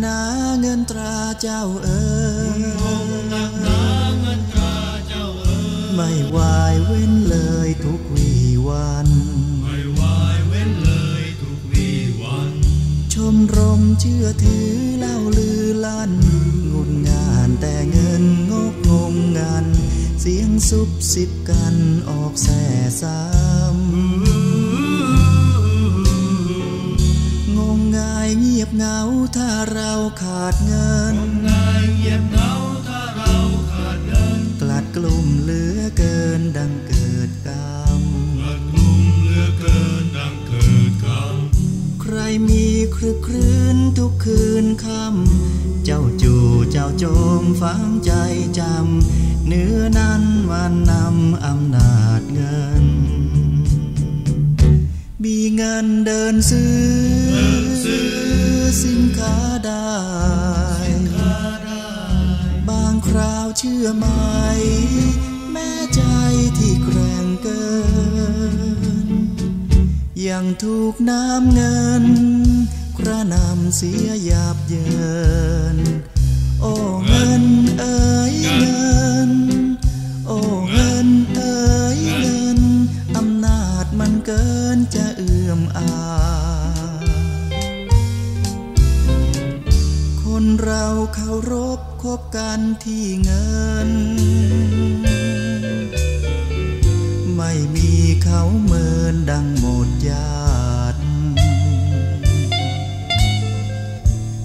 หนาเงินตราเจ้าเอ๋ยหนักหนาเงินตราเจ้าเอ๋ยไม่วายเว้นเลยทุกวีวัน ไม่วายเว้นเลยทุกวีวัน ชมรมเชื่อถือเล่าลือลั่นงุนงานแต่เงินงกงงงัน เสียงซุบสิบกันออกแส่ซ้ำ ขาดเงินนายเงียบเหงาถ้าเราขาดเงินกลัดกลุ่มเหลือเกินดังเกิดกรรมกระทุ่มเหลือเกินดังเกิดกรรมใครมีครึกครื้นทุกคืนค่ำเจ้าจู่เจ้าโจมฝังใจจำเนื้อนั้นวันนำอำนาจเงินมีเงินเดินซื้อ สินค้า ชื่อไหม แม่ใจที่แกร่งเกิน ยังถูกน้ำเงินกระนำเสียหยาบเยิน โอ้เงินเอ๋ยเงิน โอ้เงินเอ๋ยเงิน อำนาจมันเกินจะเอื้อมอา คนเราเคารพ บกันที่เงิน ไม่มีเขาเมินดังหมดญาติ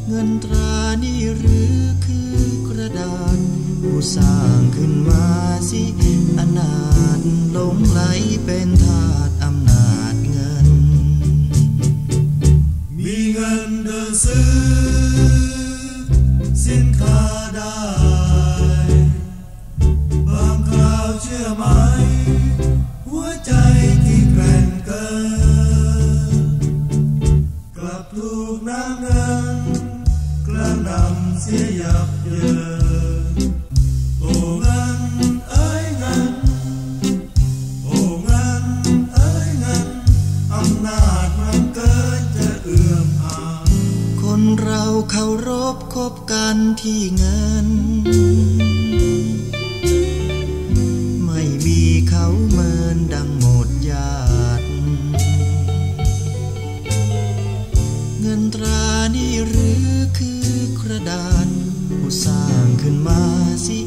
เงินตรานี่หรือคือกระดาษผู้สร้างขึ้นมาสิอนาถหลงไหลเป็นทาสอำนาจเงิน มีเงินเดินซื้อสินค้า ได้ บางคราวเชื่อไหม หัวใจที่แกร่งเกิน กลับถูกน้ำเงินกระหนำเสียหยับเยิน เราเคารพคบกันที่เงิน ไม่มีเขาเมินดังหมดญาติเงินตรานี่หรือคือกระดานผู้สร้างขึ้นมาสิ